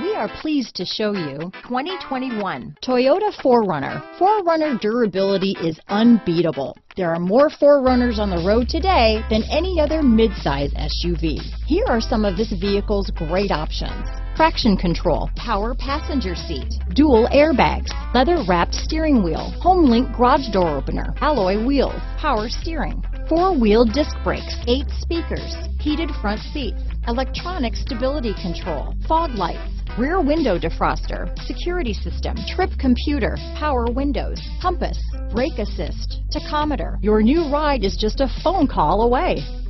We are pleased to show you 2021 Toyota 4Runner. 4Runner durability is unbeatable. There are more 4Runners on the road today than any other midsize SUV. Here are some of this vehicle's great options. Traction control, power passenger seat, dual airbags, leather wrapped steering wheel, HomeLink garage door opener, alloy wheels, power steering, four-wheel disc brakes, eight speakers, heated front seats, electronic stability control, fog lights, rear window defroster, security system, trip computer, power windows, compass, brake assist, tachometer. Your new ride is just a phone call away.